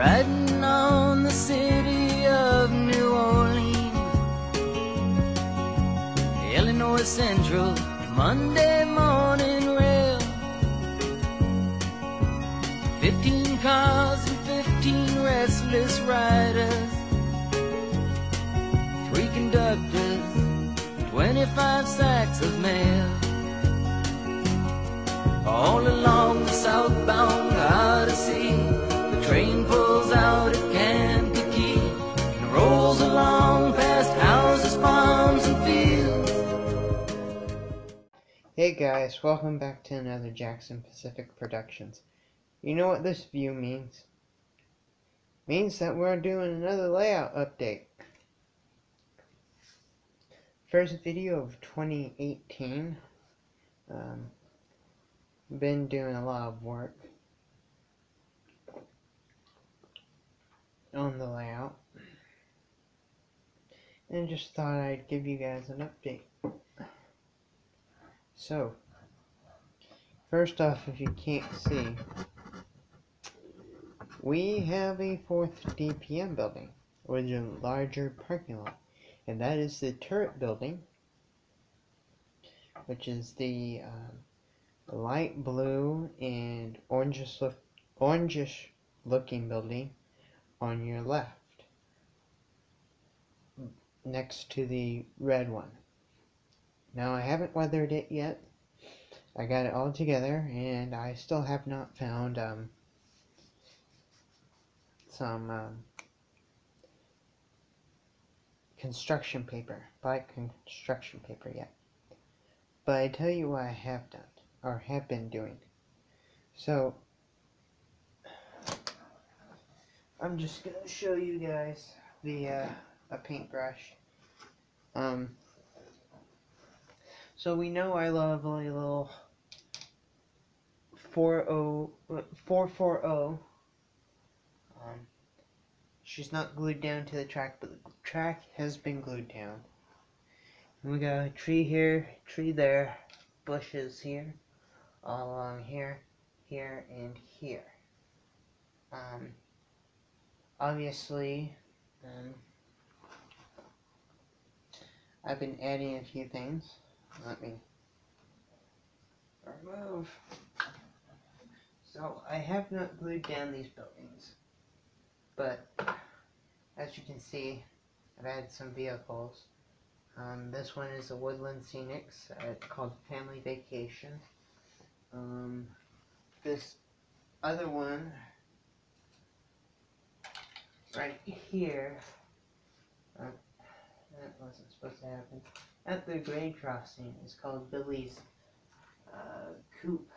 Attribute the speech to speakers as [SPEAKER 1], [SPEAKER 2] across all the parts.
[SPEAKER 1] riding on the city of New Orleans. Illinois Central, Monday morning rail. Fifteen cars and fifteen restless riders. Three conductors, twenty-five sacks of mail. All along
[SPEAKER 2] Hey guys, welcome back to another Jackson Pacific Productions. You know what this view means? Means that we're doing another layout update. First video of 2018. Um, been doing a lot of work on the layout. And just thought I'd give you guys an update. So, first off, if you can't see, we have a fourth DPM building with a larger parking lot, and that is the turret building, which is the um, light blue and orangish, look, orangish looking building on your left, next to the red one. Now I haven't weathered it yet. I got it all together and I still have not found um, some um, construction paper, black construction paper yet. But I tell you what I have done, or have been doing. So, I'm just gonna show you guys the uh, a paintbrush. Um, so we know I love a little 40, 440. Um, she's not glued down to the track, but the track has been glued down. And we got a tree here, tree there, bushes here, all along here, here, and here. Um, obviously, um, I've been adding a few things. Let me remove. So I have not glued down these buildings, but as you can see, I've added some vehicles. Um, this one is a Woodland Scenics uh, called Family Vacation. Um, this other one, right here, uh, that wasn't supposed to happen, at the grade crossing is called Billy's uh, Coop.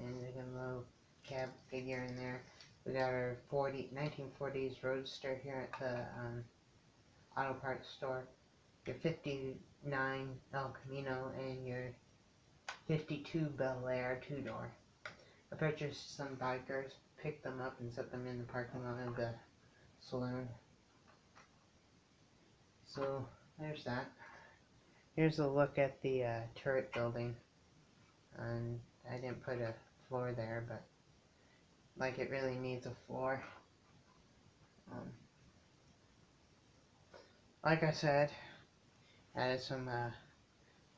[SPEAKER 2] And got a little cab figure in there. We got our 40, 1940s Roadster here at the um, auto parts store. Your 59 El Camino and your 52 Bel Air two door. I purchased some bikers, picked them up, and set them in the parking lot of the saloon. So there's that. Here's a look at the uh, turret building. And I didn't put a floor there, but like it really needs a floor. Um, like I said, added some uh,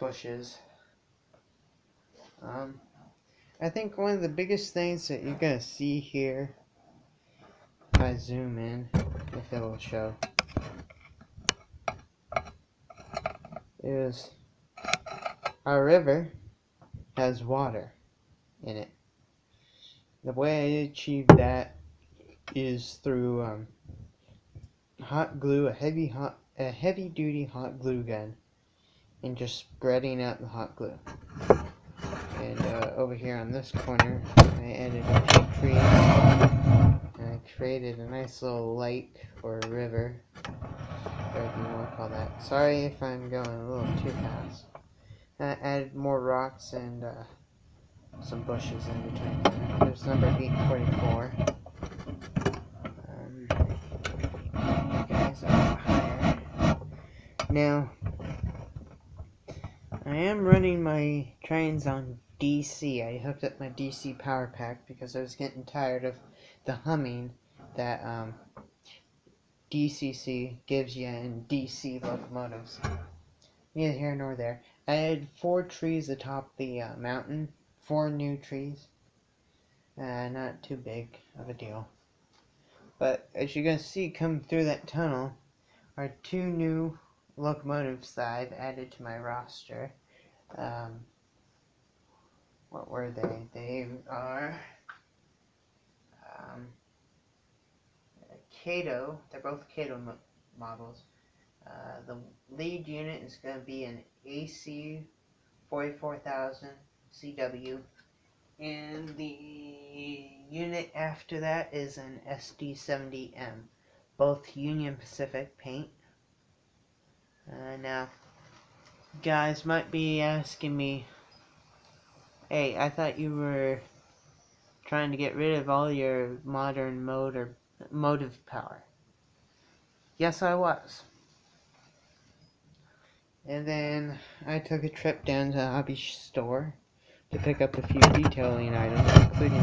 [SPEAKER 2] bushes. Um, I think one of the biggest things that you're gonna see here, if I zoom in, if it will show, is our river has water in it. The way I achieved that is through um, hot glue, a heavy hot, a heavy duty hot glue gun, and just spreading out the hot glue. And uh, over here on this corner, I added a few trees, and I created a nice little lake or river, to call that. Sorry if I'm going a little too fast. I added more rocks and uh, some bushes in between. There. There's number 844. Um, guys are higher. Now, I am running my trains on DC. I hooked up my DC power pack because I was getting tired of the humming that um, DCC gives you in DC locomotives. Neither here nor there. I had four trees atop the uh, mountain, four new trees. Uh, not too big of a deal. But as going to see come through that tunnel are two new locomotives that I've added to my roster. Um, what were they? They are um, Kato. They're both Kato mo models. Uh, the lead unit is going to be an AC 4400 CW. And the unit after that is an SD70M. Both Union Pacific paint. Uh, now, guys might be asking me, hey, I thought you were trying to get rid of all your modern motor motive power. Yes, I was. And then I took a trip down to hobby store to pick up a few detailing items, including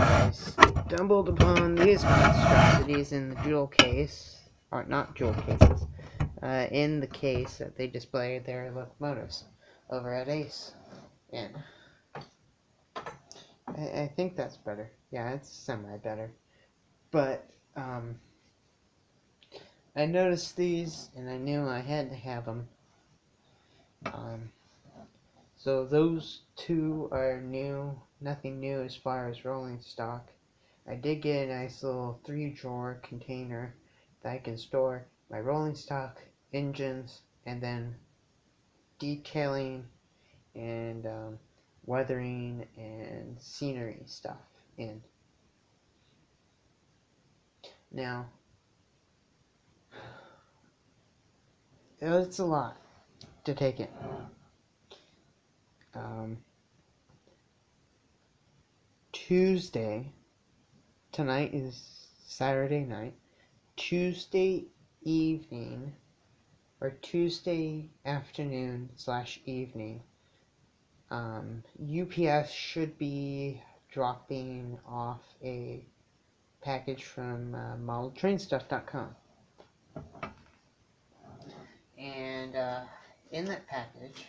[SPEAKER 2] I stumbled upon these monstrosities in the jewel case, or not jewel cases, uh, in the case that they displayed their locomotives over at Ace. And I, I think that's better. Yeah, it's semi better. But, um, I noticed these and I knew I had to have them. Um, so those two are new, nothing new as far as rolling stock. I did get a nice little three drawer container that I can store my rolling stock, engines, and then detailing and um, weathering and scenery stuff in. Now, it's a lot to take in. Um, Tuesday, tonight is Saturday night. Tuesday evening, or Tuesday afternoon slash evening, um, UPS should be dropping off a package from uh, modeltrainstuff.com. And uh, in that package,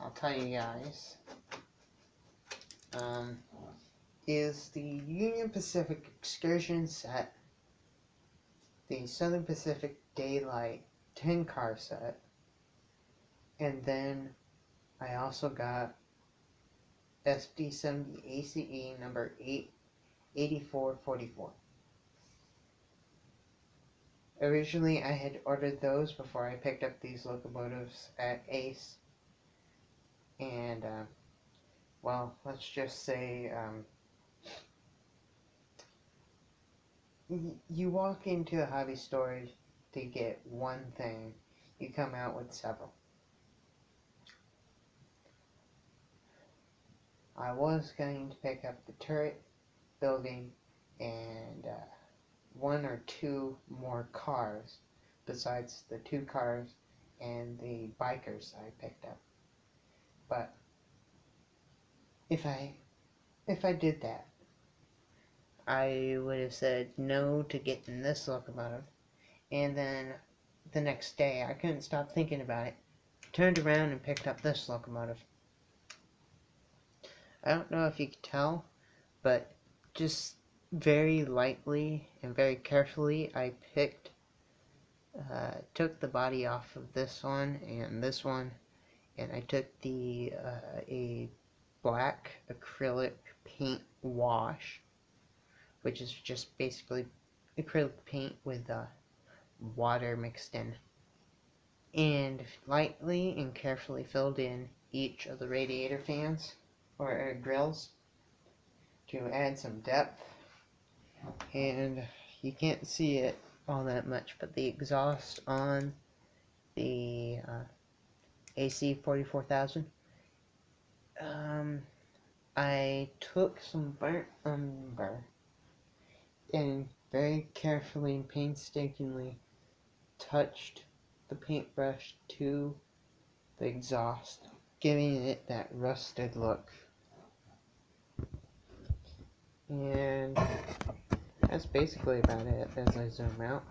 [SPEAKER 2] I'll tell you guys, um, is the Union Pacific Excursion set, the Southern Pacific Daylight 10 car set, and then I also got SD70 ACE number 88444. Originally, I had ordered those before I picked up these locomotives at Ace. And, uh, well, let's just say, um, you walk into a hobby store to get one thing, you come out with several. I was going to pick up the turret building and uh, one or two more cars besides the two cars and the bikers I picked up. But if I if I did that, I would have said no to getting this locomotive. And then the next day, I couldn't stop thinking about it. Turned around and picked up this locomotive. I don't know if you could tell, but just very lightly and very carefully I picked, uh, took the body off of this one and this one, and I took the, uh, a black acrylic paint wash, which is just basically acrylic paint with uh, water mixed in, and lightly and carefully filled in each of the radiator fans or grills to add some depth. And you can't see it all that much but the exhaust on the uh, AC 4400 um, I took some burnt umber and very carefully and painstakingly touched the paintbrush to the exhaust giving it that rusted look And that's basically about it as I zoom out.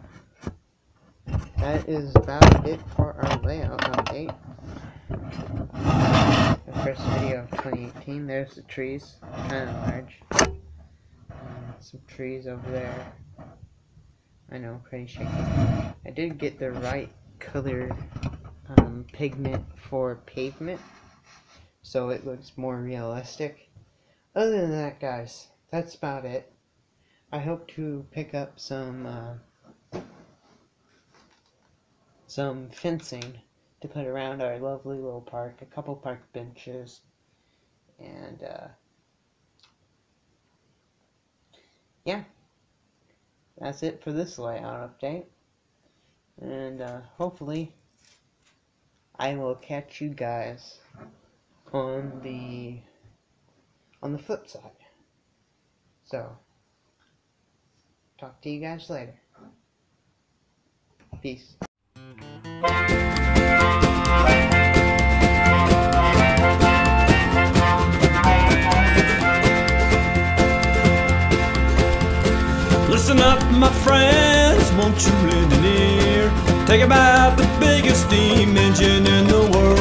[SPEAKER 2] That is about it for our layout update. The first video of 2018. There's the trees, kind of large. Um, some trees over there. I know, pretty shaky. I did get the right color um, pigment for pavement, so it looks more realistic. Other than that, guys, that's about it. I hope to pick up some uh, some fencing to put around our lovely little park, a couple park benches, and uh, yeah, that's it for this layout update. And uh, hopefully, I will catch you guys on the on the flip side. So, talk to you guys later. Peace.
[SPEAKER 3] Listen up, my friends, won't you lend an ear? Take about the biggest steam engine in the world.